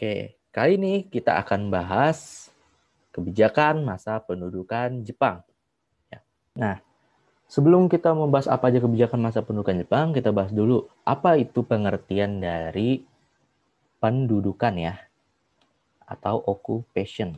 Oke, kali ini kita akan bahas kebijakan masa pendudukan Jepang. Ya. Nah, sebelum kita membahas apa aja kebijakan masa pendudukan Jepang, kita bahas dulu apa itu pengertian dari pendudukan ya, atau occupation.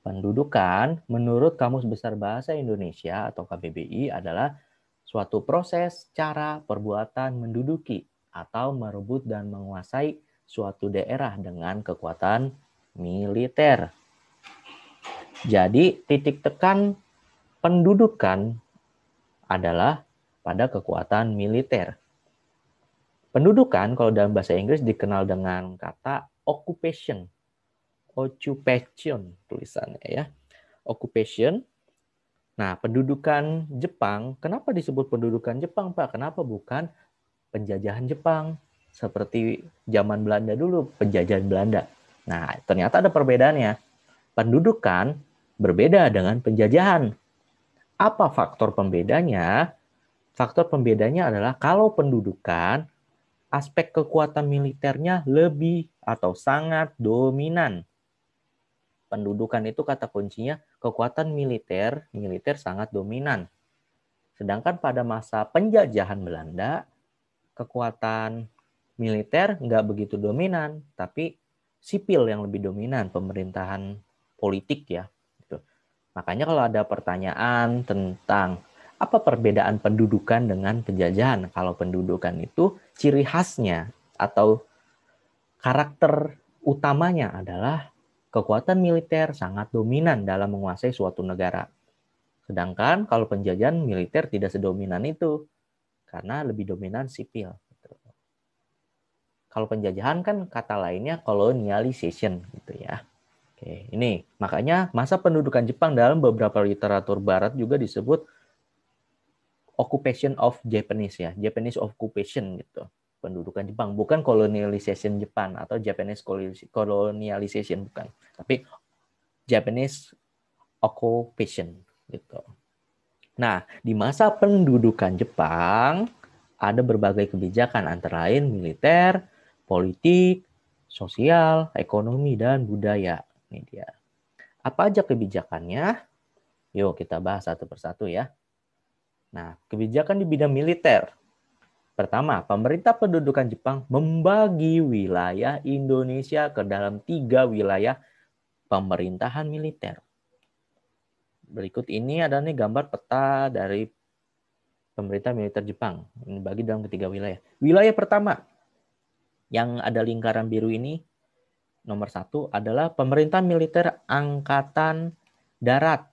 Pendudukan menurut Kamus Besar Bahasa Indonesia atau KBBI adalah suatu proses, cara, perbuatan menduduki atau merebut dan menguasai suatu daerah dengan kekuatan militer. Jadi titik tekan pendudukan adalah pada kekuatan militer. Pendudukan kalau dalam bahasa Inggris dikenal dengan kata occupation occupation tulisannya ya. Occupation. Nah, pendudukan Jepang, kenapa disebut pendudukan Jepang, Pak? Kenapa bukan penjajahan Jepang? Seperti zaman Belanda dulu, penjajahan Belanda. Nah, ternyata ada perbedaannya. Pendudukan berbeda dengan penjajahan. Apa faktor pembedanya? Faktor pembedanya adalah kalau pendudukan, aspek kekuatan militernya lebih atau sangat dominan pendudukan itu kata kuncinya kekuatan militer, militer sangat dominan. Sedangkan pada masa penjajahan Belanda, kekuatan militer nggak begitu dominan, tapi sipil yang lebih dominan, pemerintahan politik ya. Gitu. Makanya kalau ada pertanyaan tentang apa perbedaan pendudukan dengan penjajahan, kalau pendudukan itu ciri khasnya atau karakter utamanya adalah kekuatan militer sangat dominan dalam menguasai suatu negara. Sedangkan kalau penjajahan militer tidak sedominan itu, karena lebih dominan sipil. Kalau penjajahan kan kata lainnya colonialization gitu ya. Oke, ini makanya masa pendudukan Jepang dalam beberapa literatur barat juga disebut occupation of Japanese ya, Japanese occupation gitu pendudukan Jepang, bukan colonialization Jepang atau Japanese colonialization bukan, tapi Japanese occupation gitu. Nah, di masa pendudukan Jepang ada berbagai kebijakan antara lain militer, politik, sosial, ekonomi dan budaya. Ini dia. Apa aja kebijakannya? Yuk kita bahas satu persatu ya. Nah, kebijakan di bidang militer Pertama, pemerintah pendudukan Jepang membagi wilayah Indonesia ke dalam tiga wilayah pemerintahan militer. Berikut ini ada nih gambar peta dari pemerintah militer Jepang. Ini bagi dalam ketiga wilayah. Wilayah pertama yang ada lingkaran biru ini nomor satu adalah pemerintah militer angkatan darat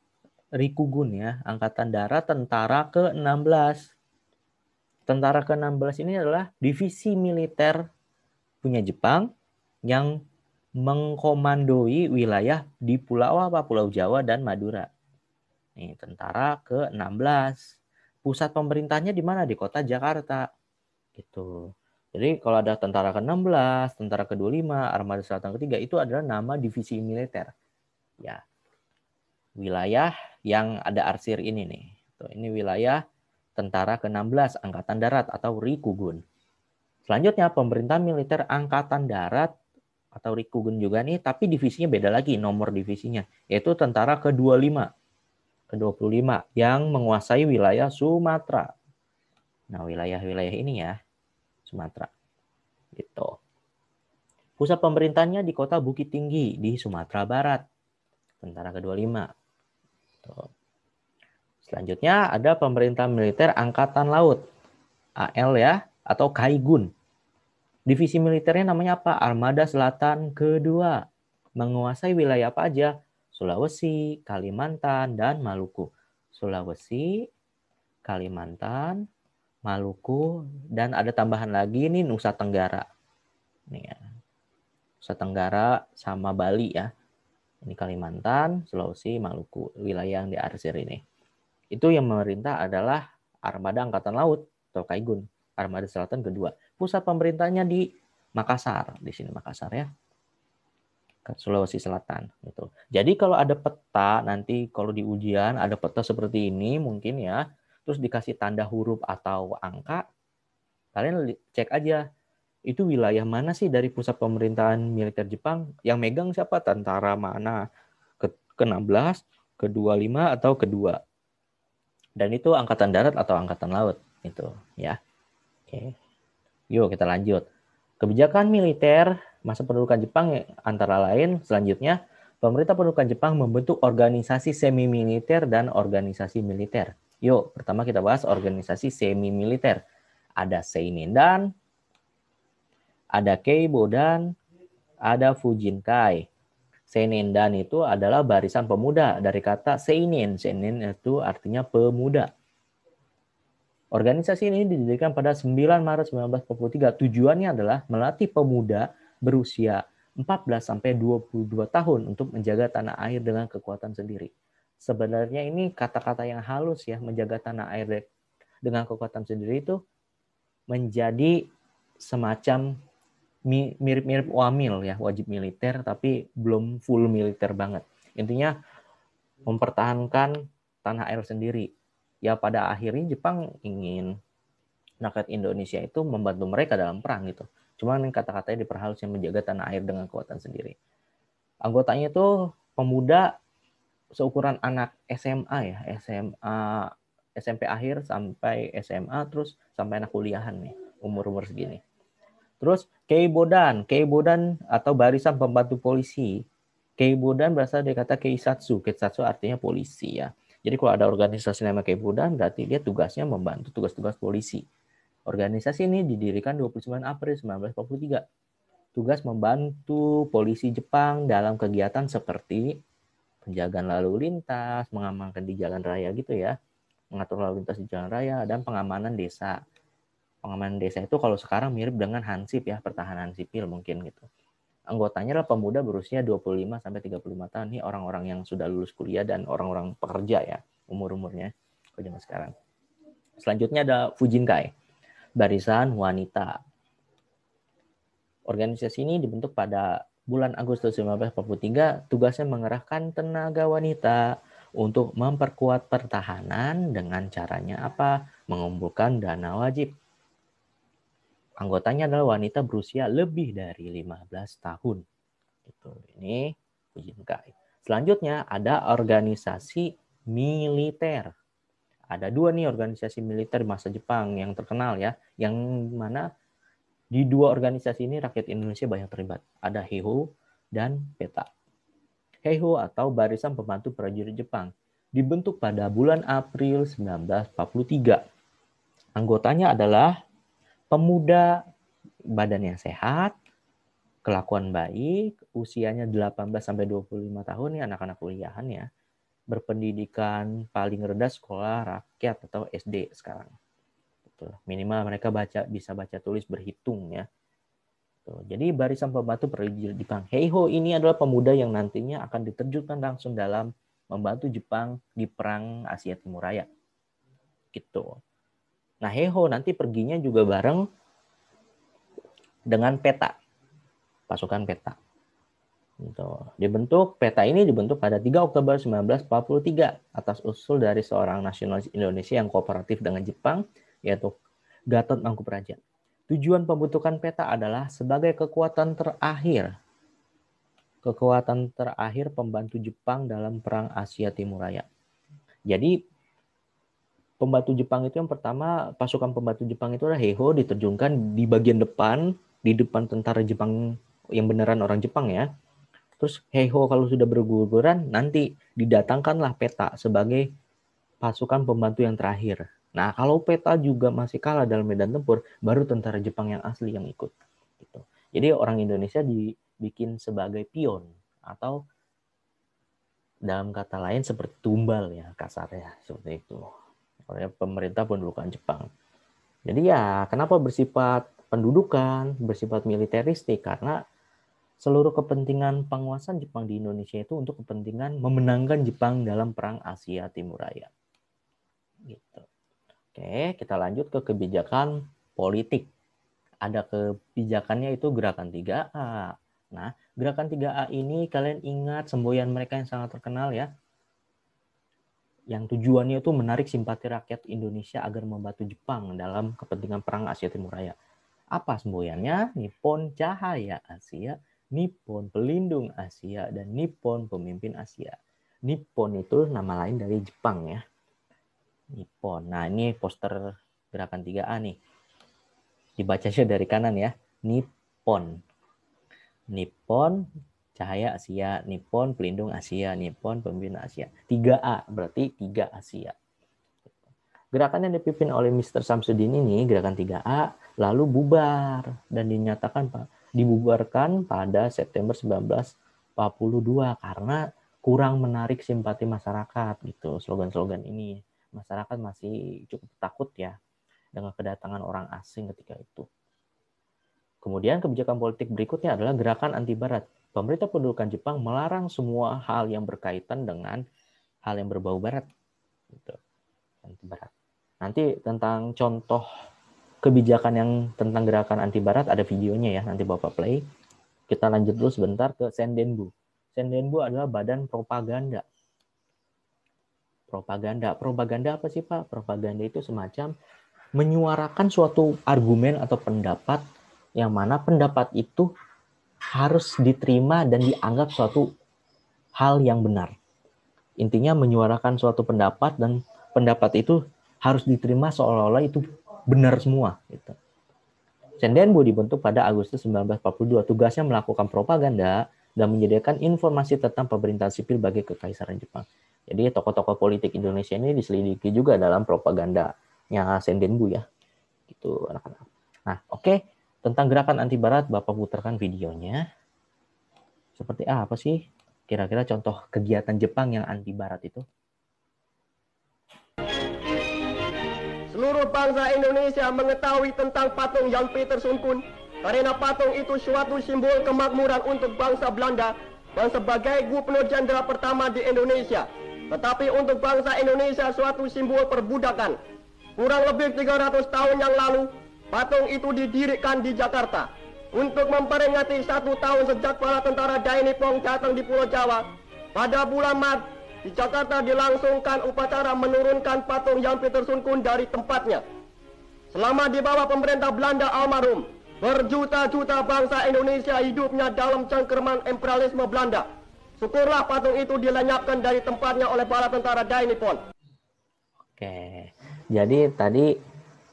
Rikugun ya, angkatan darat tentara ke-16 tentara ke-16 ini adalah divisi militer punya Jepang yang mengkomandoi wilayah di Pulau apa? Pulau Jawa dan Madura. Nih, tentara ke-16. Pusat pemerintahnya di mana? Di kota Jakarta. Gitu. Jadi kalau ada tentara ke-16, tentara ke-25, armada selatan ketiga itu adalah nama divisi militer. Ya. Wilayah yang ada arsir ini nih. Tuh, ini wilayah Tentara ke-16 Angkatan Darat atau Rikugun. Selanjutnya pemerintah militer Angkatan Darat atau Rikugun juga nih, tapi divisinya beda lagi nomor divisinya, yaitu Tentara ke-25 ke-25 yang menguasai wilayah Sumatera. Nah, wilayah-wilayah ini ya, Sumatera. Gitu. Pusat pemerintahnya di kota Bukit Tinggi di Sumatera Barat. Tentara ke-25. Tuh. Selanjutnya ada pemerintah militer angkatan laut. AL ya atau Kaigun. Divisi militernya namanya apa? Armada Selatan kedua. Menguasai wilayah apa aja? Sulawesi, Kalimantan, dan Maluku. Sulawesi, Kalimantan, Maluku, dan ada tambahan lagi nih Nusa Tenggara. Nih ya. Nusa Tenggara sama Bali ya. Ini Kalimantan, Sulawesi, Maluku, wilayah yang diarsir ini. Itu yang memerintah adalah Armada Angkatan Laut atau Kaigun, Armada Selatan kedua. Pusat pemerintahnya di Makassar, di sini Makassar ya. Sulawesi Selatan gitu. Jadi kalau ada peta nanti kalau di ujian ada peta seperti ini mungkin ya, terus dikasih tanda huruf atau angka, kalian cek aja itu wilayah mana sih dari pusat pemerintahan militer Jepang yang megang siapa tentara mana ke ke-16, ke-25 atau kedua. Dan itu angkatan darat atau angkatan laut itu ya. Oke. Yuk kita lanjut. Kebijakan militer masa pendudukan Jepang antara lain selanjutnya pemerintah pendudukan Jepang membentuk organisasi semi militer dan organisasi militer. Yuk, pertama kita bahas organisasi semi militer. Ada Seinindan, ada Keibodan, ada Fujinkai. Senindan itu adalah barisan pemuda dari kata Seinin. Seinin itu artinya pemuda. Organisasi ini didirikan pada 9 Maret 1943. Tujuannya adalah melatih pemuda berusia 14 sampai 22 tahun untuk menjaga tanah air dengan kekuatan sendiri. Sebenarnya ini kata-kata yang halus ya, menjaga tanah air dengan kekuatan sendiri itu menjadi semacam mirip-mirip wamil ya wajib militer tapi belum full militer banget. Intinya mempertahankan tanah air sendiri. Ya pada akhirnya Jepang ingin rakyat Indonesia itu membantu mereka dalam perang gitu. Cuman kata-katanya diperhalus yang menjaga tanah air dengan kekuatan sendiri. Anggotanya itu pemuda seukuran anak SMA ya SMA SMP akhir sampai SMA terus sampai anak kuliahan nih umur-umur segini Terus Keibodan, Keibodan atau barisan pembantu polisi. Keibodan berasal dari kata Keisatsu. Keisatsu artinya polisi ya. Jadi kalau ada organisasi nama Keibodan berarti dia tugasnya membantu tugas-tugas polisi. Organisasi ini didirikan 29 April 1943. Tugas membantu polisi Jepang dalam kegiatan seperti penjagaan lalu lintas, mengamankan di jalan raya gitu ya, mengatur lalu lintas di jalan raya, dan pengamanan desa pengamanan desa itu kalau sekarang mirip dengan Hansip ya, pertahanan sipil mungkin gitu. Anggotanya adalah pemuda berusia 25 sampai 35 tahun. Ini orang-orang yang sudah lulus kuliah dan orang-orang pekerja ya, umur-umurnya kalau zaman sekarang. Selanjutnya ada Fujinkai, barisan wanita. Organisasi ini dibentuk pada bulan Agustus 1943, tugasnya mengerahkan tenaga wanita untuk memperkuat pertahanan dengan caranya apa? Mengumpulkan dana wajib Anggotanya adalah wanita berusia lebih dari 15 tahun. Itu Ini Fujinkai. Selanjutnya ada organisasi militer. Ada dua nih organisasi militer masa Jepang yang terkenal ya, yang mana di dua organisasi ini rakyat Indonesia banyak terlibat. Ada Heiho dan PETA. Heiho atau Barisan Pembantu Prajurit Jepang dibentuk pada bulan April 1943. Anggotanya adalah pemuda badannya sehat, kelakuan baik, usianya 18 sampai 25 tahun ya anak-anak kuliahan ya. Berpendidikan paling rendah sekolah rakyat atau SD sekarang. Betul. Minimal mereka baca bisa baca tulis berhitung ya. Tuh. Jadi barisan pembantu prajurit Jepang. Heiho ini adalah pemuda yang nantinya akan diterjunkan langsung dalam membantu Jepang di perang Asia Timur Raya. Gitu. Nah, Heho nanti perginya juga bareng dengan peta, pasukan peta. Gitu. Dibentuk peta ini dibentuk pada 3 Oktober 1943 atas usul dari seorang nasionalis Indonesia yang kooperatif dengan Jepang yaitu Gatot Mangkupraja. Tujuan pembentukan peta adalah sebagai kekuatan terakhir kekuatan terakhir pembantu Jepang dalam perang Asia Timur Raya. Jadi pembantu Jepang itu yang pertama pasukan pembantu Jepang itu adalah Heiho diterjunkan di bagian depan di depan tentara Jepang yang beneran orang Jepang ya. Terus Heiho kalau sudah berguguran nanti didatangkanlah peta sebagai pasukan pembantu yang terakhir. Nah kalau peta juga masih kalah dalam medan tempur, baru tentara Jepang yang asli yang ikut. Gitu. Jadi orang Indonesia dibikin sebagai pion atau dalam kata lain seperti tumbal ya kasarnya seperti itu oleh pemerintah pendudukan Jepang. Jadi ya kenapa bersifat pendudukan, bersifat militeristik karena seluruh kepentingan penguasaan Jepang di Indonesia itu untuk kepentingan memenangkan Jepang dalam perang Asia Timur Raya. Gitu. Oke, kita lanjut ke kebijakan politik. Ada kebijakannya itu gerakan 3A. Nah, gerakan 3A ini kalian ingat semboyan mereka yang sangat terkenal ya yang tujuannya itu menarik simpati rakyat Indonesia agar membantu Jepang dalam kepentingan perang Asia Timur Raya. Apa semboyannya? Nippon Cahaya Asia, Nippon Pelindung Asia, dan Nippon Pemimpin Asia. Nippon itu nama lain dari Jepang ya. Nippon. Nah ini poster gerakan 3A nih. Dibacanya dari kanan ya. Nippon. Nippon Cahaya Asia, Nippon Pelindung Asia, Nippon Pemimpin Asia. 3A berarti 3 Asia. Gerakan yang dipimpin oleh Mr. Samsudin ini, gerakan 3A, lalu bubar dan dinyatakan dibubarkan pada September 1942 karena kurang menarik simpati masyarakat gitu slogan-slogan ini. Masyarakat masih cukup takut ya dengan kedatangan orang asing ketika itu. Kemudian kebijakan politik berikutnya adalah gerakan anti barat. Pemerintah pendudukan Jepang melarang semua hal yang berkaitan dengan hal yang berbau barat. Gitu. Anti barat. Nanti tentang contoh kebijakan yang tentang gerakan anti barat ada videonya ya, nanti Bapak play. Kita lanjut dulu sebentar ke Sendenbu. Sendenbu adalah badan propaganda. Propaganda. Propaganda apa sih Pak? Propaganda itu semacam menyuarakan suatu argumen atau pendapat yang mana pendapat itu harus diterima dan dianggap suatu hal yang benar. Intinya menyuarakan suatu pendapat dan pendapat itu harus diterima seolah-olah itu benar semua. Gitu. Sendenbu dibentuk pada Agustus 1942. Tugasnya melakukan propaganda dan menyediakan informasi tentang pemerintahan sipil bagi kekaisaran Jepang. Jadi tokoh-tokoh politik Indonesia ini diselidiki juga dalam propagandanya Sendenbu ya. Gitu anak-anak. Nah, oke. Okay. Tentang gerakan anti barat Bapak putarkan videonya. Seperti apa sih kira-kira contoh kegiatan Jepang yang anti barat itu? Seluruh bangsa Indonesia mengetahui tentang patung Jan Peterson pun karena patung itu suatu simbol kemakmuran untuk bangsa Belanda dan sebagai gubernur jenderal pertama di Indonesia. Tetapi untuk bangsa Indonesia suatu simbol perbudakan. Kurang lebih 300 tahun yang lalu, patung itu didirikan di Jakarta. Untuk memperingati satu tahun sejak para tentara Dainipong datang di Pulau Jawa, pada bulan Maret di Jakarta dilangsungkan upacara menurunkan patung Jan Peterson Kun dari tempatnya. Selama di bawah pemerintah Belanda almarhum, berjuta-juta bangsa Indonesia hidupnya dalam cengkerman imperialisme Belanda. Syukurlah patung itu dilenyapkan dari tempatnya oleh para tentara Dainipon. Oke, jadi tadi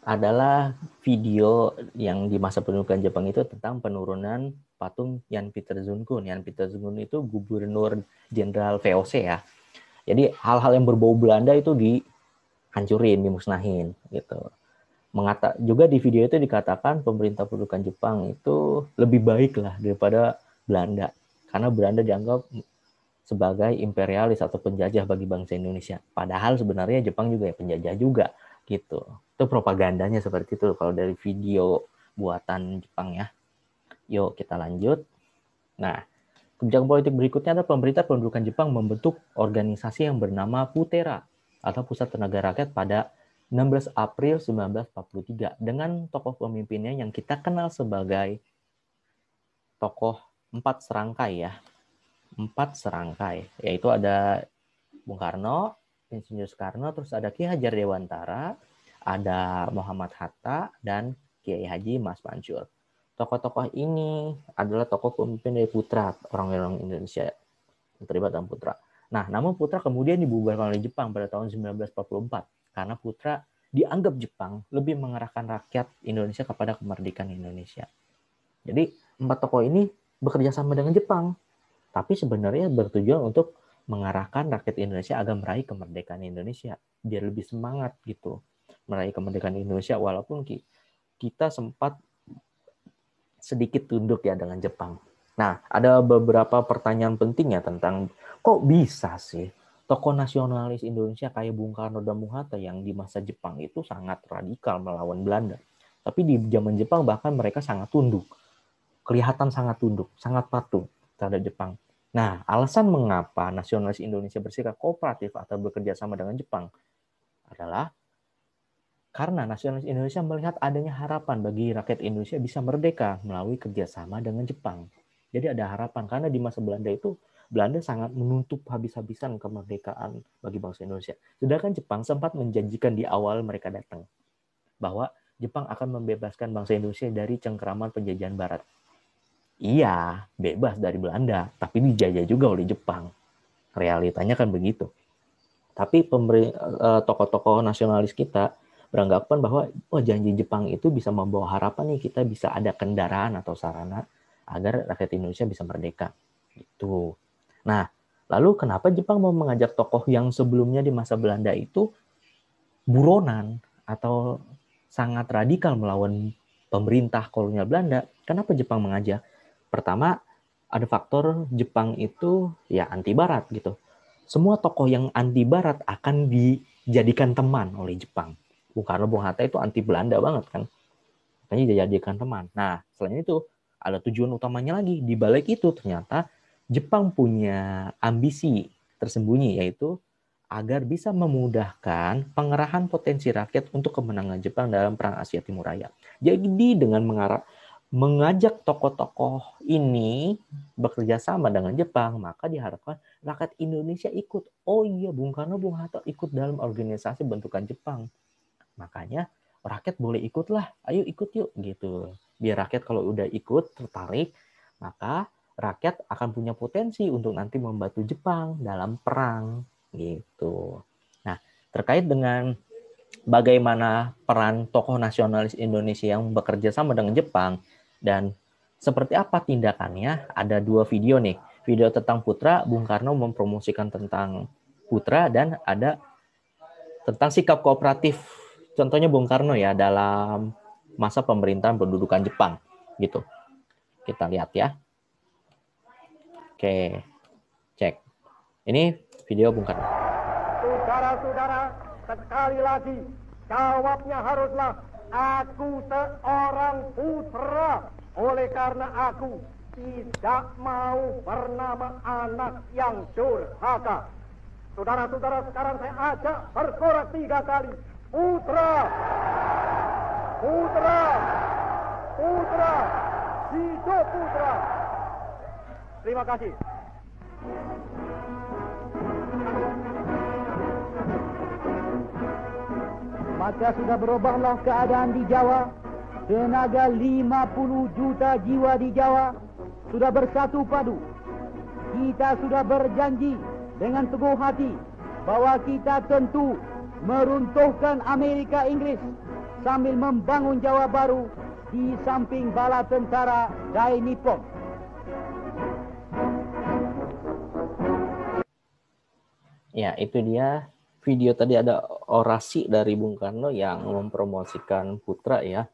adalah video yang di masa pendudukan Jepang itu tentang penurunan patung Jan Peter Kun. Jan Peter Kun itu gubernur jenderal VOC ya, jadi hal-hal yang berbau Belanda itu dihancurin, dimusnahin gitu. Mengata juga di video itu dikatakan pemerintah pendudukan Jepang itu lebih baik lah daripada Belanda karena Belanda dianggap sebagai imperialis atau penjajah bagi bangsa Indonesia. Padahal sebenarnya Jepang juga ya penjajah juga gitu. Itu propagandanya seperti itu kalau dari video buatan Jepang ya. Yuk kita lanjut. Nah, Kebijakan politik berikutnya adalah pemerintah pendudukan Jepang membentuk organisasi yang bernama Putera atau Pusat Tenaga Rakyat pada 16 April 1943 dengan tokoh pemimpinnya yang kita kenal sebagai tokoh empat serangkai ya. Empat serangkai, yaitu ada Bung Karno, Insinyur Soekarno, terus ada Ki Hajar Dewantara, ada Muhammad Hatta, dan Kiai Haji Mas Mansur tokoh-tokoh ini adalah tokoh pemimpin dari Putra, orang-orang Indonesia yang terlibat dalam Putra. Nah, namun Putra kemudian dibubarkan oleh Jepang pada tahun 1944 karena Putra dianggap Jepang lebih mengarahkan rakyat Indonesia kepada kemerdekaan Indonesia. Jadi empat tokoh ini bekerja sama dengan Jepang, tapi sebenarnya bertujuan untuk mengarahkan rakyat Indonesia agar meraih kemerdekaan Indonesia biar lebih semangat gitu meraih kemerdekaan Indonesia walaupun kita sempat sedikit tunduk ya dengan Jepang. Nah, ada beberapa pertanyaan penting ya tentang kok bisa sih tokoh nasionalis Indonesia kayak Bung Karno dan Bung Hatta yang di masa Jepang itu sangat radikal melawan Belanda. Tapi di zaman Jepang bahkan mereka sangat tunduk. Kelihatan sangat tunduk, sangat patuh terhadap Jepang. Nah, alasan mengapa nasionalis Indonesia bersikap kooperatif atau bekerja sama dengan Jepang adalah karena nasionalis Indonesia melihat adanya harapan bagi rakyat Indonesia bisa merdeka melalui kerjasama dengan Jepang. Jadi ada harapan karena di masa Belanda itu Belanda sangat menutup habis-habisan kemerdekaan bagi bangsa Indonesia. Sedangkan Jepang sempat menjanjikan di awal mereka datang bahwa Jepang akan membebaskan bangsa Indonesia dari cengkeraman penjajahan Barat. Iya, bebas dari Belanda, tapi dijajah juga oleh Jepang. Realitanya kan begitu. Tapi eh, tokoh-tokoh nasionalis kita beranggapan bahwa oh janji Jepang itu bisa membawa harapan nih kita bisa ada kendaraan atau sarana agar rakyat Indonesia bisa merdeka. Itu. Nah, lalu kenapa Jepang mau mengajak tokoh yang sebelumnya di masa Belanda itu buronan atau sangat radikal melawan pemerintah kolonial Belanda? Kenapa Jepang mengajak? Pertama, ada faktor Jepang itu ya anti barat gitu semua tokoh yang anti Barat akan dijadikan teman oleh Jepang. Bung Karno, Bung Hatta itu anti Belanda banget kan. Makanya dijadikan teman. Nah, selain itu, ada tujuan utamanya lagi. Di balik itu ternyata Jepang punya ambisi tersembunyi, yaitu agar bisa memudahkan pengerahan potensi rakyat untuk kemenangan Jepang dalam Perang Asia Timur Raya. Jadi dengan mengarah mengajak tokoh-tokoh ini bekerja sama dengan Jepang, maka diharapkan rakyat Indonesia ikut. Oh iya, Bung Karno, Bung Hatta ikut dalam organisasi bentukan Jepang. Makanya rakyat boleh ikutlah, ayo ikut yuk gitu. Biar rakyat kalau udah ikut tertarik, maka rakyat akan punya potensi untuk nanti membantu Jepang dalam perang gitu. Nah, terkait dengan bagaimana peran tokoh nasionalis Indonesia yang bekerja sama dengan Jepang, dan seperti apa tindakannya? Ada dua video nih. Video tentang Putra, Bung Karno mempromosikan tentang Putra dan ada tentang sikap kooperatif. Contohnya Bung Karno ya dalam masa pemerintahan pendudukan Jepang gitu. Kita lihat ya. Oke. Cek. Ini video Bung Karno. Saudara-saudara, sekali lagi jawabnya haruslah aku seorang putra oleh karena aku tidak mau bernama anak yang durhaka. Saudara-saudara sekarang saya ajak bersorak tiga kali. Putra! Putra! Putra! Hidup putra! Terima kasih. Maka sudah berubahlah keadaan di Jawa tenaga 50 juta jiwa di Jawa sudah bersatu padu. Kita sudah berjanji dengan teguh hati bahwa kita tentu meruntuhkan Amerika Inggris sambil membangun Jawa baru di samping bala tentara Dai Nippon. Ya, itu dia video tadi ada orasi dari Bung Karno yang mempromosikan Putra ya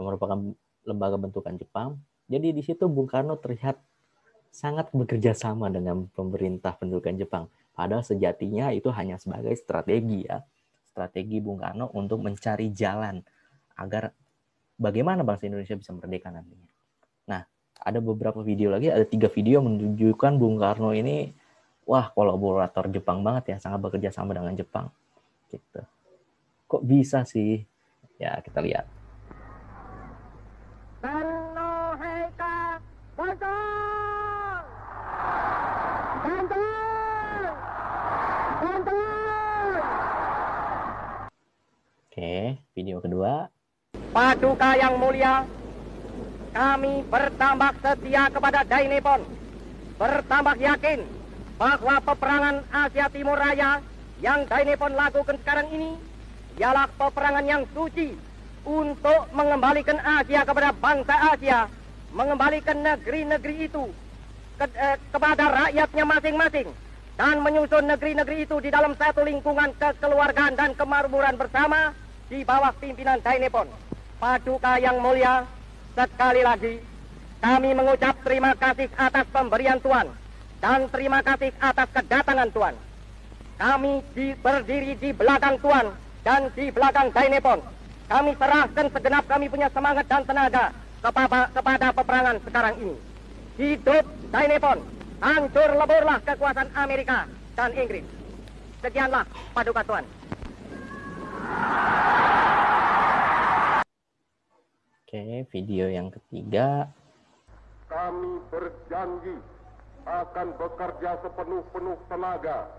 yang merupakan lembaga bentukan Jepang. Jadi di situ Bung Karno terlihat sangat bekerja sama dengan pemerintah pendudukan Jepang. Padahal sejatinya itu hanya sebagai strategi ya. Strategi Bung Karno untuk mencari jalan agar bagaimana bangsa Indonesia bisa merdeka nantinya. Nah, ada beberapa video lagi, ada tiga video menunjukkan Bung Karno ini, wah kolaborator Jepang banget ya, sangat bekerja sama dengan Jepang. Gitu. Kok bisa sih? Ya, kita lihat. Video kedua. Paduka yang mulia, kami bertambah setia kepada Dainipon, bertambah yakin bahwa peperangan Asia Timur Raya yang Dainipon lakukan sekarang ini ialah peperangan yang suci untuk mengembalikan Asia kepada bangsa Asia, mengembalikan negeri-negeri itu ke, eh, kepada rakyatnya masing-masing dan menyusun negeri-negeri itu di dalam satu lingkungan kekeluargaan dan kemakmuran bersama di bawah pimpinan Dainepon. Paduka yang mulia, sekali lagi kami mengucap terima kasih atas pemberian Tuhan dan terima kasih atas kedatangan Tuhan. Kami di, berdiri di belakang Tuhan dan di belakang Dainepon kami serahkan segenap kami punya semangat dan tenaga kepada, kepada peperangan sekarang ini. Hidup Dainepon, hancur leburlah kekuasaan Amerika dan Inggris. Sekianlah paduka Tuhan. Oke, video yang ketiga. Kami berjanji akan bekerja sepenuh-penuh tenaga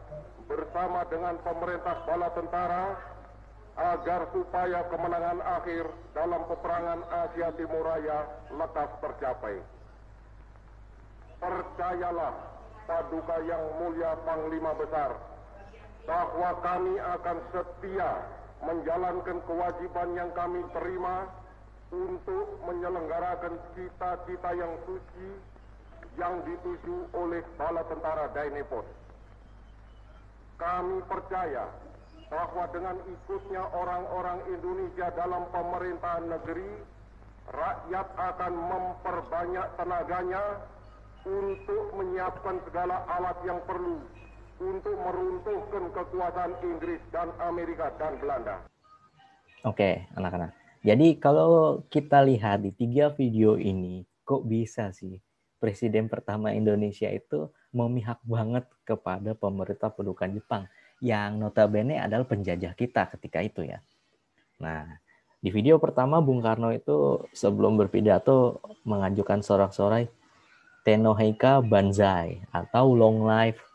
bersama dengan pemerintah bala tentara agar upaya kemenangan akhir dalam peperangan Asia Timur Raya lekas tercapai. Percayalah, Paduka yang mulia Panglima Besar, bahwa kami akan setia menjalankan kewajiban yang kami terima untuk menyelenggarakan cita-cita yang suci yang dituju oleh bala tentara Dainepot. Kami percaya bahwa dengan ikutnya orang-orang Indonesia dalam pemerintahan negeri, rakyat akan memperbanyak tenaganya untuk menyiapkan segala alat yang perlu untuk meruntuhkan kekuasaan Inggris dan Amerika dan Belanda. Oke, anak-anak. Jadi kalau kita lihat di tiga video ini, kok bisa sih presiden pertama Indonesia itu memihak banget kepada pemerintah pendudukan Jepang yang notabene adalah penjajah kita ketika itu ya. Nah, di video pertama Bung Karno itu sebelum berpidato mengajukan sorak-sorai Tenoheika Banzai atau Long Life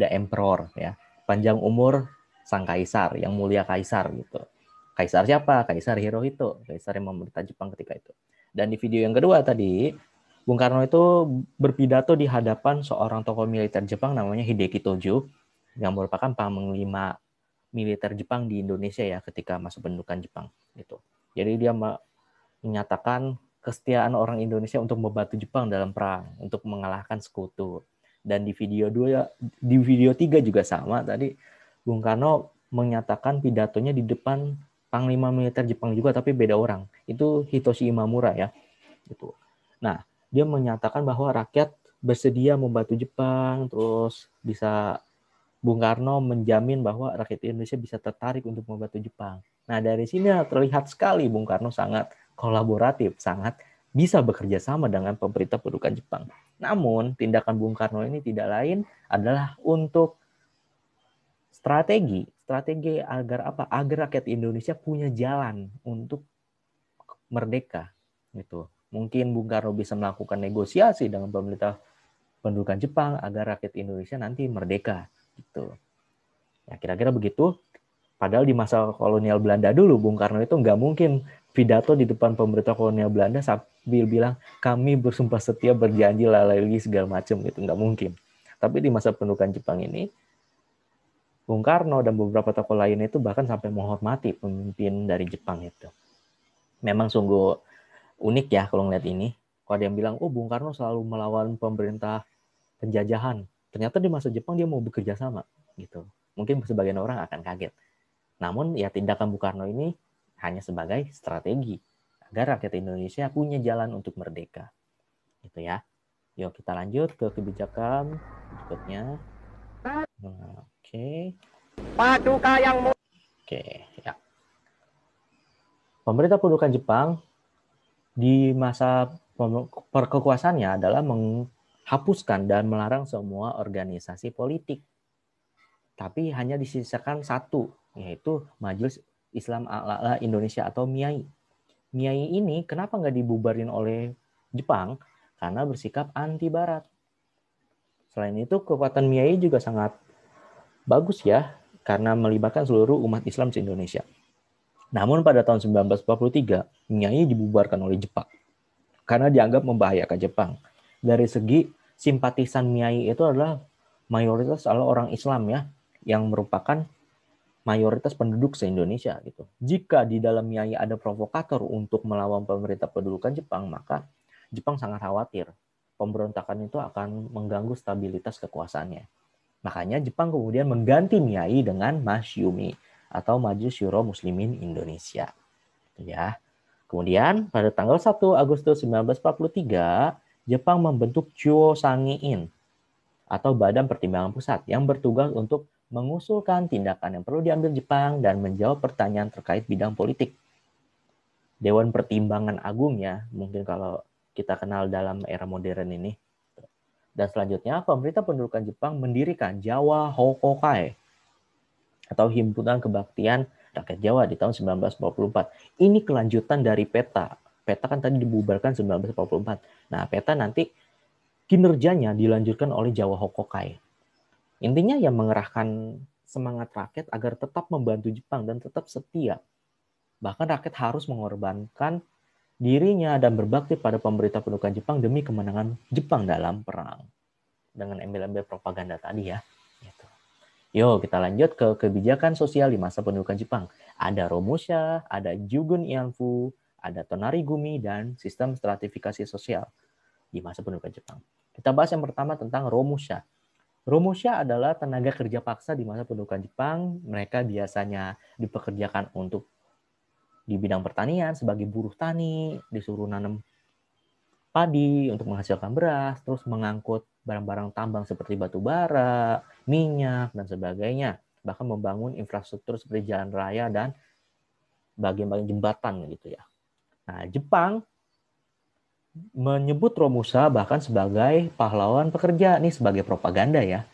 the Emperor ya. Panjang umur sang kaisar, yang mulia kaisar gitu. Kaisar siapa? Kaisar Hirohito, kaisar yang memerintah Jepang ketika itu. Dan di video yang kedua tadi, Bung Karno itu berpidato di hadapan seorang tokoh militer Jepang namanya Hideki Tojo yang merupakan panglima militer Jepang di Indonesia ya ketika masa pendudukan Jepang itu. Jadi dia menyatakan kesetiaan orang Indonesia untuk membantu Jepang dalam perang, untuk mengalahkan sekutu dan di video dua di video tiga juga sama tadi. Bung Karno menyatakan pidatonya di depan panglima militer Jepang juga tapi beda orang. Itu Hitoshi Imamura ya. Itu. Nah dia menyatakan bahwa rakyat bersedia membantu Jepang terus bisa Bung Karno menjamin bahwa rakyat Indonesia bisa tertarik untuk membantu Jepang. Nah, dari sini terlihat sekali Bung Karno sangat kolaboratif, sangat bisa bekerja sama dengan pemerintah pendudukan Jepang. Namun, tindakan Bung Karno ini tidak lain adalah untuk strategi, strategi agar apa? Agar rakyat Indonesia punya jalan untuk merdeka gitu. Mungkin Bung Karno bisa melakukan negosiasi dengan pemerintah pendudukan Jepang agar rakyat Indonesia nanti merdeka gitu. Ya kira-kira begitu. Padahal di masa kolonial Belanda dulu Bung Karno itu nggak mungkin pidato di depan pemerintah kolonial Belanda sambil bilang kami bersumpah setia berjanji lalai segala macam gitu nggak mungkin. Tapi di masa pendudukan Jepang ini Bung Karno dan beberapa tokoh lainnya itu bahkan sampai menghormati pemimpin dari Jepang itu. Memang sungguh unik ya kalau ngeliat ini. Kalau ada yang bilang, oh Bung Karno selalu melawan pemerintah penjajahan. Ternyata di masa Jepang dia mau bekerja sama gitu. Mungkin sebagian orang akan kaget. Namun ya tindakan Bung Karno ini hanya sebagai strategi agar rakyat Indonesia punya jalan untuk merdeka. Itu ya. Yuk kita lanjut ke kebijakan berikutnya. Oke. Okay. Paduka yang Oke, okay, ya. Pemerintah pendudukan Jepang di masa perkekuasaannya adalah menghapuskan dan melarang semua organisasi politik. Tapi hanya disisakan satu, yaitu Majelis Islam Ala Indonesia atau MIAI. MIAI ini kenapa nggak dibubarin oleh Jepang? Karena bersikap anti Barat. Selain itu, kekuatan MIAI juga sangat bagus ya, karena melibatkan seluruh umat Islam se-Indonesia. Namun pada tahun 1943, MIAI dibubarkan oleh Jepang karena dianggap membahayakan Jepang. Dari segi simpatisan MIAI itu adalah mayoritas adalah orang Islam ya, yang merupakan mayoritas penduduk se-Indonesia gitu. Jika di dalam MIAI ada provokator untuk melawan pemerintah pendudukan Jepang, maka Jepang sangat khawatir pemberontakan itu akan mengganggu stabilitas kekuasaannya. Makanya Jepang kemudian mengganti MIAI dengan Masyumi atau Majelis Syuro Muslimin Indonesia. Ya. Kemudian pada tanggal 1 Agustus 1943, Jepang membentuk Chuo Sangiin atau Badan Pertimbangan Pusat yang bertugas untuk mengusulkan tindakan yang perlu diambil Jepang dan menjawab pertanyaan terkait bidang politik. Dewan Pertimbangan Agung ya, mungkin kalau kita kenal dalam era modern ini. Dan selanjutnya, pemerintah pendudukan Jepang mendirikan Jawa Hokokai atau Himpunan Kebaktian Rakyat Jawa di tahun 1944. Ini kelanjutan dari peta. Peta kan tadi dibubarkan 1944. Nah, peta nanti kinerjanya dilanjutkan oleh Jawa Hokokai Intinya yang mengerahkan semangat rakyat agar tetap membantu Jepang dan tetap setia. Bahkan rakyat harus mengorbankan dirinya dan berbakti pada pemerintah pendudukan Jepang demi kemenangan Jepang dalam perang. Dengan embel-embel propaganda tadi ya. Gitu. Yuk kita lanjut ke kebijakan sosial di masa pendudukan Jepang. Ada Romusha, ada Jugun Ianfu, ada Tonari Gumi, dan sistem stratifikasi sosial di masa pendudukan Jepang. Kita bahas yang pertama tentang Romusha. Romusha adalah tenaga kerja paksa di masa pendudukan Jepang. Mereka biasanya dipekerjakan untuk di bidang pertanian sebagai buruh tani, disuruh nanam padi untuk menghasilkan beras, terus mengangkut barang-barang tambang seperti batu bara, minyak, dan sebagainya. Bahkan membangun infrastruktur seperti jalan raya dan bagian-bagian jembatan gitu ya. Nah, Jepang menyebut Romusa bahkan sebagai pahlawan pekerja nih sebagai propaganda ya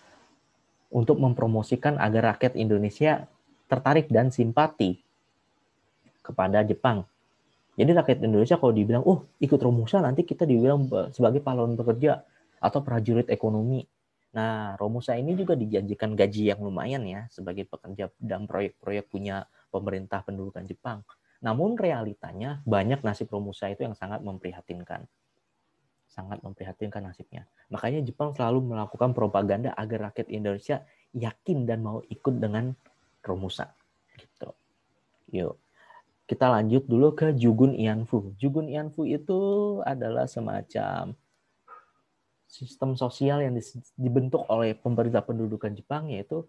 untuk mempromosikan agar rakyat Indonesia tertarik dan simpati kepada Jepang. Jadi rakyat Indonesia kalau dibilang, oh ikut Romusa nanti kita dibilang sebagai pahlawan pekerja atau prajurit ekonomi. Nah, Romusa ini juga dijanjikan gaji yang lumayan ya sebagai pekerja dalam proyek-proyek punya pemerintah pendudukan Jepang. Namun realitanya banyak nasib Romusa itu yang sangat memprihatinkan. Sangat memprihatinkan nasibnya. Makanya Jepang selalu melakukan propaganda agar rakyat Indonesia yakin dan mau ikut dengan Romusa. Gitu. Yuk. Kita lanjut dulu ke Jugun Ianfu. Jugun Ianfu itu adalah semacam sistem sosial yang dibentuk oleh pemerintah pendudukan Jepang yaitu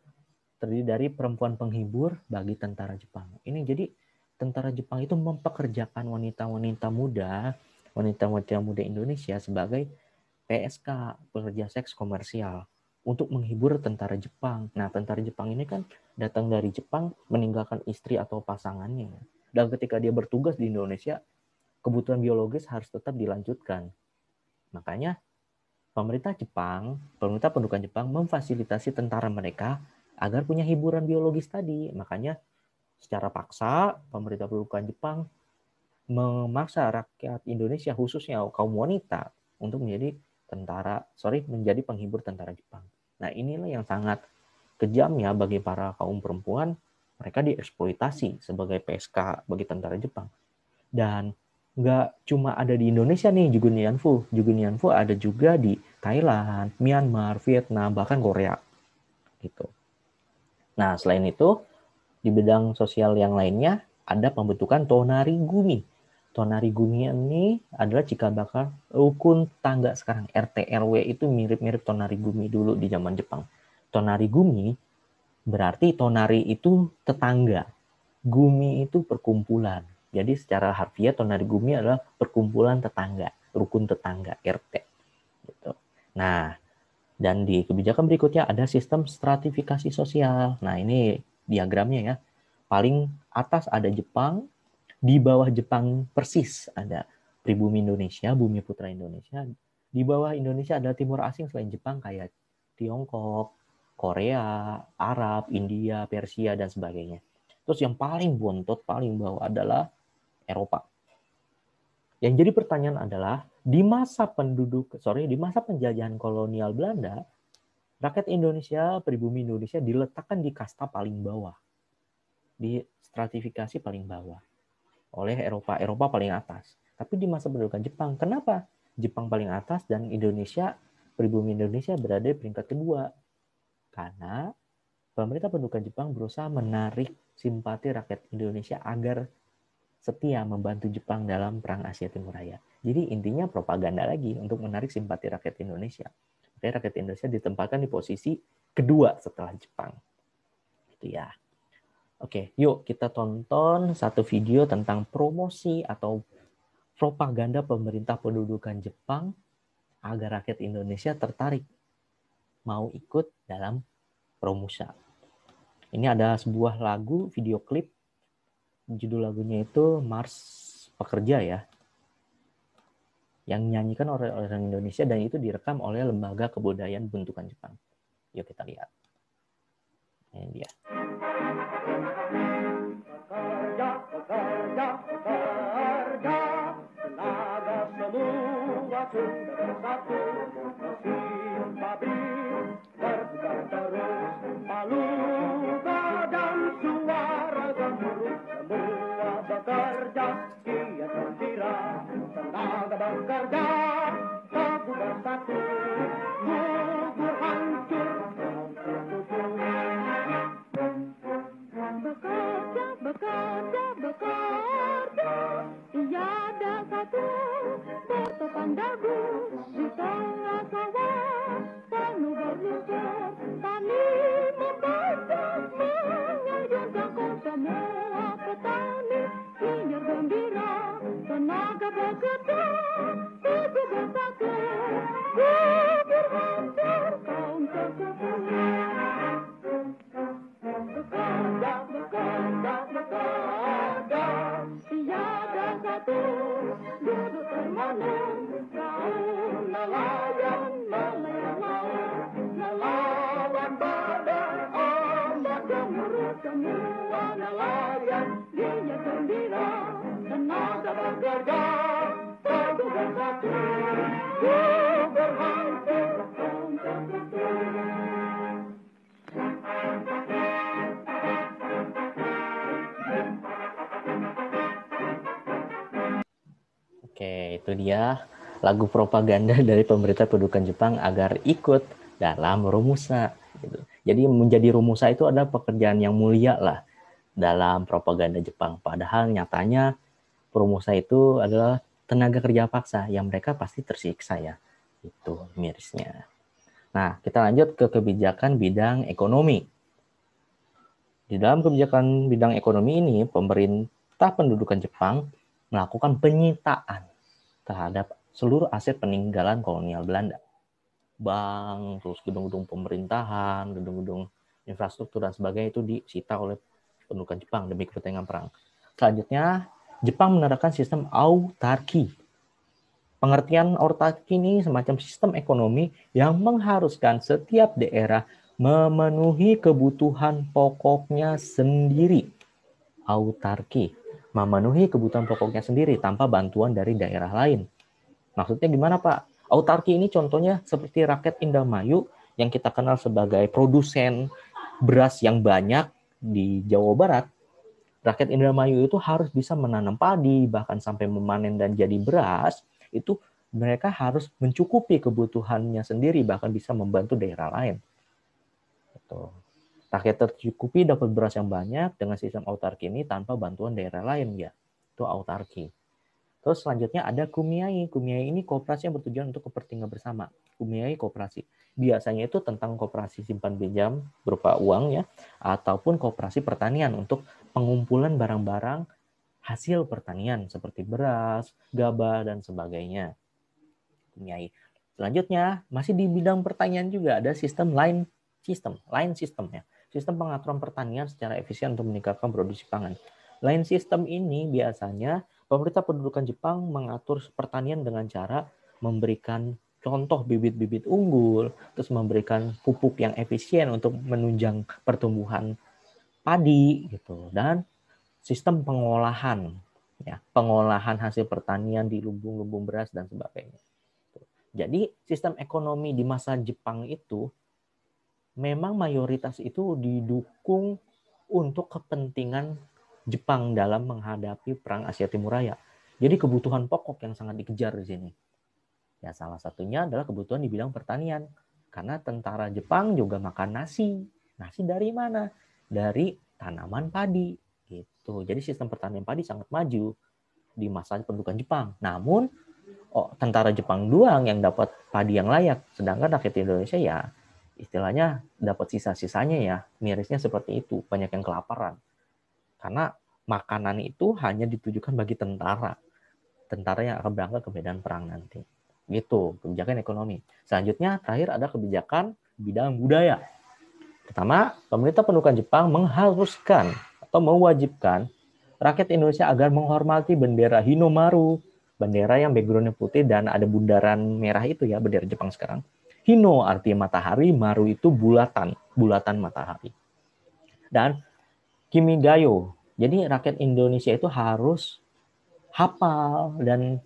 terdiri dari perempuan penghibur bagi tentara Jepang. Ini jadi tentara Jepang itu mempekerjakan wanita-wanita muda, wanita-wanita muda Indonesia sebagai PSK, pekerja seks komersial untuk menghibur tentara Jepang. Nah, tentara Jepang ini kan datang dari Jepang meninggalkan istri atau pasangannya. Dan ketika dia bertugas di Indonesia, kebutuhan biologis harus tetap dilanjutkan. Makanya pemerintah Jepang, pemerintah pendudukan Jepang memfasilitasi tentara mereka agar punya hiburan biologis tadi. Makanya secara paksa pemerintah pendudukan Jepang memaksa rakyat Indonesia khususnya kaum wanita untuk menjadi tentara, sorry, menjadi penghibur tentara Jepang. Nah inilah yang sangat kejam ya bagi para kaum perempuan, mereka dieksploitasi sebagai PSK bagi tentara Jepang. Dan nggak cuma ada di Indonesia nih Jugun Yanfu. Jugun Yanfu ada juga di Thailand, Myanmar, Vietnam, bahkan Korea. Gitu. Nah, selain itu, di bidang sosial yang lainnya ada pembentukan tonari gumi. Tonari gumi ini adalah jika bakal rukun tangga sekarang RT RW itu mirip-mirip tonari gumi dulu di zaman Jepang. Tonari gumi berarti tonari itu tetangga. Gumi itu perkumpulan. Jadi secara harfiah tonari gumi adalah perkumpulan tetangga, rukun tetangga RT. Gitu. Nah, dan di kebijakan berikutnya ada sistem stratifikasi sosial. Nah, ini diagramnya ya. Paling atas ada Jepang, di bawah Jepang persis ada pribumi Indonesia, bumi putra Indonesia. Di bawah Indonesia ada timur asing selain Jepang kayak Tiongkok, Korea, Arab, India, Persia dan sebagainya. Terus yang paling bontot, paling bawah adalah Eropa. Yang jadi pertanyaan adalah di masa penduduk, sorry, di masa penjajahan kolonial Belanda, rakyat Indonesia, pribumi Indonesia diletakkan di kasta paling bawah. Di stratifikasi paling bawah. Oleh Eropa, Eropa paling atas. Tapi di masa pendudukan Jepang, kenapa Jepang paling atas dan Indonesia, pribumi Indonesia berada di peringkat kedua? Karena pemerintah pendudukan Jepang berusaha menarik simpati rakyat Indonesia agar setia membantu Jepang dalam Perang Asia Timur Raya. Jadi intinya propaganda lagi untuk menarik simpati rakyat Indonesia. Makanya rakyat Indonesia ditempatkan di posisi kedua setelah Jepang. Itu ya. Oke, yuk kita tonton satu video tentang promosi atau propaganda pemerintah pendudukan Jepang agar rakyat Indonesia tertarik mau ikut dalam Promusa. Ini ada sebuah lagu video klip judul lagunya itu Mars Pekerja ya yang nyanyikan oleh orang Indonesia dan itu direkam oleh lembaga kebudayaan bentukan Jepang. Yuk kita lihat. Ini dia. Ada bakar dah, tak dia lagu propaganda dari pemerintah pendudukan Jepang agar ikut dalam Rumusa. Gitu. Jadi menjadi Rumusa itu adalah pekerjaan yang mulia lah dalam propaganda Jepang. Padahal nyatanya Rumusa itu adalah tenaga kerja paksa yang mereka pasti tersiksa ya. Itu mirisnya. Nah, kita lanjut ke kebijakan bidang ekonomi. Di dalam kebijakan bidang ekonomi ini, pemerintah pendudukan Jepang melakukan penyitaan terhadap seluruh aset peninggalan kolonial Belanda. Bank, terus gedung-gedung pemerintahan, gedung-gedung infrastruktur dan sebagainya itu disita oleh pendudukan Jepang demi kepentingan perang. Selanjutnya, Jepang menerapkan sistem autarki. Pengertian autarki ini semacam sistem ekonomi yang mengharuskan setiap daerah memenuhi kebutuhan pokoknya sendiri. Autarki memenuhi kebutuhan pokoknya sendiri tanpa bantuan dari daerah lain. Maksudnya gimana Pak? Autarki ini contohnya seperti rakyat Indramayu yang kita kenal sebagai produsen beras yang banyak di Jawa Barat. Rakyat Indramayu itu harus bisa menanam padi, bahkan sampai memanen dan jadi beras, itu mereka harus mencukupi kebutuhannya sendiri, bahkan bisa membantu daerah lain. Betul. Rakyat tercukupi dapat beras yang banyak dengan sistem autarki ini tanpa bantuan daerah lain ya. Itu autarki. Terus selanjutnya ada kumiai. Kumiai ini kooperasi yang bertujuan untuk kepentingan bersama. Kumiai kooperasi. Biasanya itu tentang kooperasi simpan pinjam berupa uang ya ataupun kooperasi pertanian untuk pengumpulan barang-barang hasil pertanian seperti beras, gabah dan sebagainya. Kumiai. Selanjutnya masih di bidang pertanian juga ada sistem line system, line system ya sistem pengaturan pertanian secara efisien untuk meningkatkan produksi pangan. Lain sistem ini biasanya pemerintah pendudukan Jepang mengatur pertanian dengan cara memberikan contoh bibit-bibit unggul, terus memberikan pupuk yang efisien untuk menunjang pertumbuhan padi gitu dan sistem pengolahan ya, pengolahan hasil pertanian di lumbung-lumbung beras dan sebagainya. Jadi sistem ekonomi di masa Jepang itu memang mayoritas itu didukung untuk kepentingan Jepang dalam menghadapi perang Asia Timur Raya. Jadi kebutuhan pokok yang sangat dikejar di sini. Ya salah satunya adalah kebutuhan di bidang pertanian. Karena tentara Jepang juga makan nasi. Nasi dari mana? Dari tanaman padi. Gitu. Jadi sistem pertanian padi sangat maju di masa pendudukan Jepang. Namun oh, tentara Jepang doang yang dapat padi yang layak, sedangkan rakyat Indonesia ya istilahnya dapat sisa-sisanya ya mirisnya seperti itu banyak yang kelaparan. Karena makanan itu hanya ditujukan bagi tentara. Tentara yang akan berangkat ke medan perang nanti. Gitu kebijakan ekonomi. Selanjutnya terakhir ada kebijakan bidang budaya. Pertama pemerintah pendudukan Jepang mengharuskan atau mewajibkan rakyat Indonesia agar menghormati bendera Hinomaru bendera yang backgroundnya putih dan ada bundaran merah itu ya bendera Jepang sekarang Hino artinya matahari, Maru itu bulatan, bulatan matahari. Dan Kimigayo. Jadi rakyat Indonesia itu harus hafal dan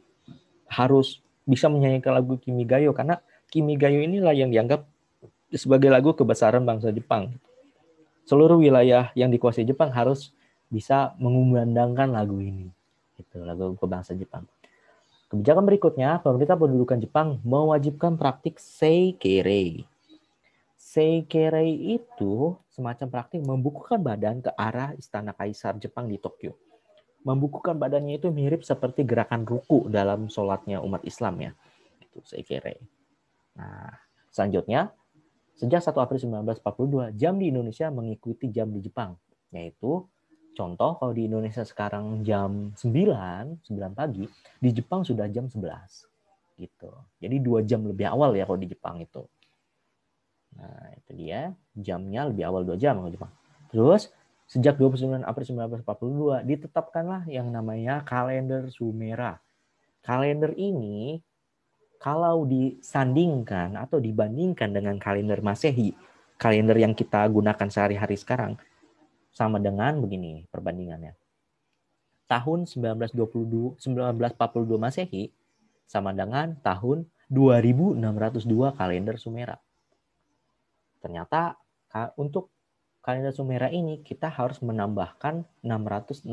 harus bisa menyanyikan lagu Kimigayo karena Kimigayo inilah yang dianggap sebagai lagu kebesaran bangsa Jepang. Seluruh wilayah yang dikuasai Jepang harus bisa mengumandangkan lagu ini. Itu lagu kebangsa Jepang. Kebijakan berikutnya, pemerintah pendudukan Jepang mewajibkan praktik seikere. Seikere itu semacam praktik membukukan badan ke arah istana kaisar Jepang di Tokyo. Membukukan badannya itu mirip seperti gerakan ruku dalam sholatnya umat Islam ya. Itu seikere. Nah, selanjutnya, sejak 1 April 1942, jam di Indonesia mengikuti jam di Jepang, yaitu Contoh kalau di Indonesia sekarang jam 9, 9 pagi, di Jepang sudah jam 11. Gitu. Jadi dua jam lebih awal ya kalau di Jepang itu. Nah, itu dia. Jamnya lebih awal dua jam kalau Jepang. Terus, sejak 29 April 1942 ditetapkanlah yang namanya kalender Sumera. Kalender ini kalau disandingkan atau dibandingkan dengan kalender Masehi, kalender yang kita gunakan sehari-hari sekarang, sama dengan begini perbandingannya. Tahun 1922, 1942 Masehi sama dengan tahun 2602 kalender Sumera. Ternyata untuk kalender Sumera ini kita harus menambahkan 660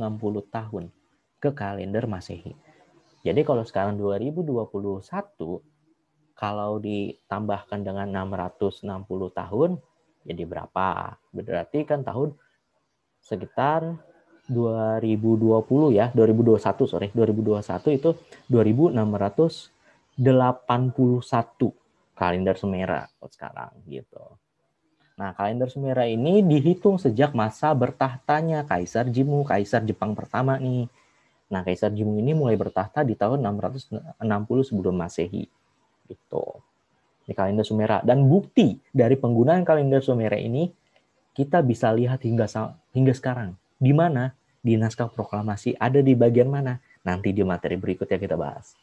tahun ke kalender Masehi. Jadi kalau sekarang 2021, kalau ditambahkan dengan 660 tahun, jadi berapa? Berarti kan tahun sekitar 2020 ya, 2021 sorry, 2021 itu 2681 kalender Sumera sekarang gitu. Nah, kalender Sumera ini dihitung sejak masa bertahtanya Kaisar Jimu, Kaisar Jepang pertama nih. Nah, Kaisar Jimmu ini mulai bertahta di tahun 660 sebelum Masehi. Gitu. Ini kalender Sumera. Dan bukti dari penggunaan kalender Sumera ini kita bisa lihat hingga hingga sekarang. Di mana? Di naskah proklamasi ada di bagian mana? Nanti di materi berikutnya kita bahas.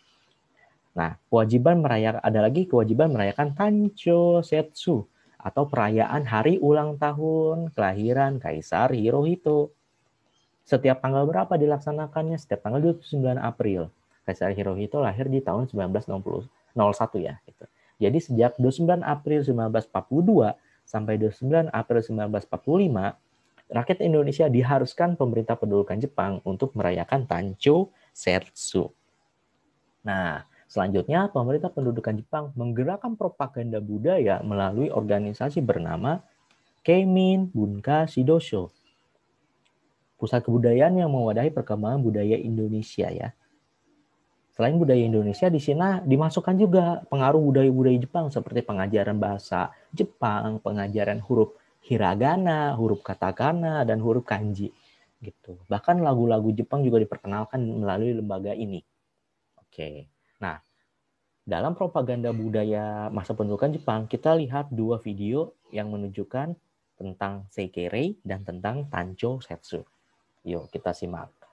Nah, kewajiban merayakan ada lagi kewajiban merayakan Tancho Setsu atau perayaan hari ulang tahun kelahiran Kaisar Hirohito setiap tanggal berapa dilaksanakannya? Setiap tanggal 29 April. Kaisar Hirohito lahir di tahun 1901 ya. Gitu. Jadi sejak 29 April 1942 sampai 29 April 1945, rakyat Indonesia diharuskan pemerintah pendudukan Jepang untuk merayakan Tancho Setsu. Nah, selanjutnya pemerintah pendudukan Jepang menggerakkan propaganda budaya melalui organisasi bernama Keimin Bunka Shidosho pusat kebudayaan yang mewadahi perkembangan budaya Indonesia ya. Selain budaya Indonesia, di sini dimasukkan juga pengaruh budaya-budaya Jepang seperti pengajaran bahasa Jepang, pengajaran huruf hiragana, huruf katakana, dan huruf kanji. gitu. Bahkan lagu-lagu Jepang juga diperkenalkan melalui lembaga ini. Oke. Nah, dalam propaganda budaya masa pendudukan Jepang, kita lihat dua video yang menunjukkan tentang Seikere dan tentang Tancho Setsu. Yuk kita simak.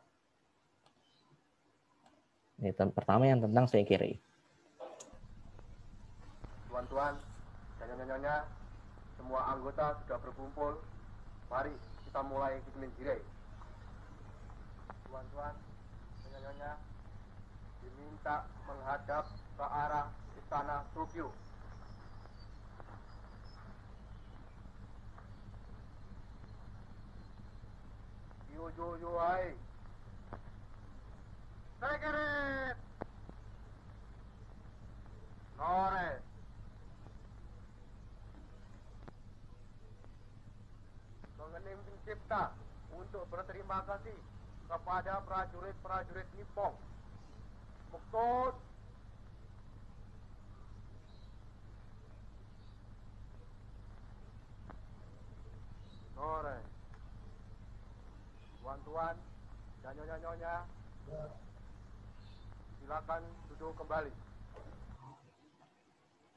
Ini pertama yang tentang saya kiri. Tuan-tuan dan nyonya-nyonya, semua anggota sudah berkumpul. Mari kita mulai Hikmin Jirai. Tuan-tuan dan nyonya-nyonya, diminta menghadap ke arah istana Tokyo. yo yo yo ay. Mengening pencipta untuk berterima kasih kepada prajurit-prajurit Nippon. Muktut. Nore tuan-tuan dan nyonya-nyonya silakan duduk kembali.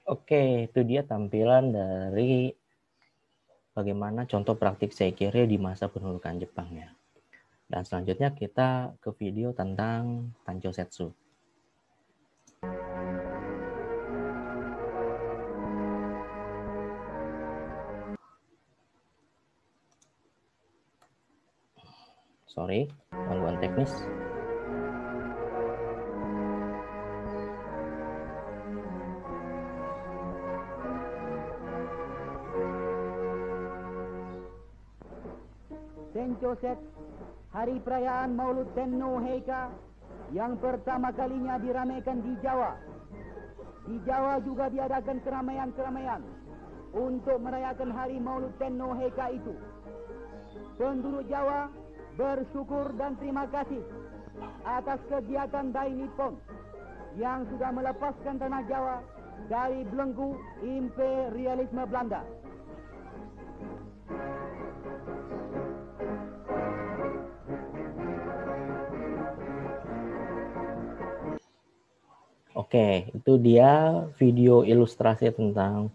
Oke, itu dia tampilan dari bagaimana contoh praktik Seikere di masa pendudukan Jepang ya. Dan selanjutnya kita ke video tentang Tancho Setsu. sorry gangguan teknis Joseph, hari perayaan Maulud Tenno Heika yang pertama kalinya diramaikan di Jawa. Di Jawa juga diadakan keramaian-keramaian untuk merayakan hari Maulud Tenno Heika itu. Penduduk Jawa bersyukur dan terima kasih atas kegiatan Dai Nippon yang sudah melepaskan tanah Jawa dari belenggu imperialisme Belanda. Oke, itu dia video ilustrasi tentang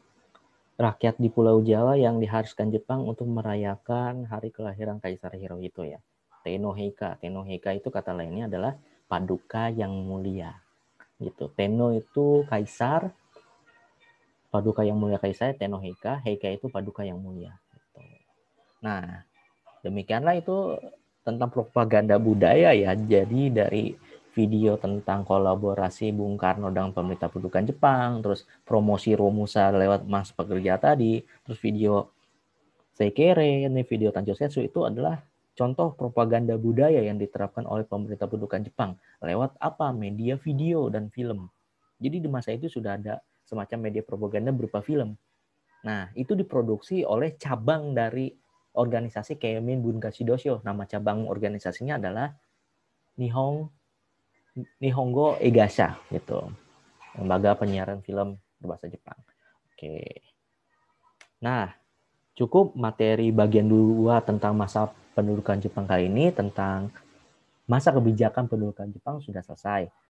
rakyat di Pulau Jawa yang diharuskan Jepang untuk merayakan hari kelahiran Kaisar Hirohito ya. Tenoheika. Tenoheika itu kata lainnya adalah paduka yang mulia. Gitu. Teno itu kaisar, paduka yang mulia kaisar, Tenoheika, Heika itu paduka yang mulia. Gitu. Nah, demikianlah itu tentang propaganda budaya ya. Jadi dari video tentang kolaborasi Bung Karno dengan pemerintah pendudukan Jepang, terus promosi Romusa lewat Mas Pekerja tadi, terus video Seikere, ini video Tanjo Setsu itu adalah contoh propaganda budaya yang diterapkan oleh pemerintah pendudukan Jepang lewat apa? Media video dan film. Jadi di masa itu sudah ada semacam media propaganda berupa film. Nah, itu diproduksi oleh cabang dari organisasi Keimin Bunkashi Dosho. Nama cabang organisasinya adalah Nihong Nihongo Egasha gitu. Lembaga penyiaran film berbahasa Jepang. Oke. Nah, cukup materi bagian dua tentang masa pendudukan Jepang kali ini tentang masa kebijakan pendudukan Jepang sudah selesai.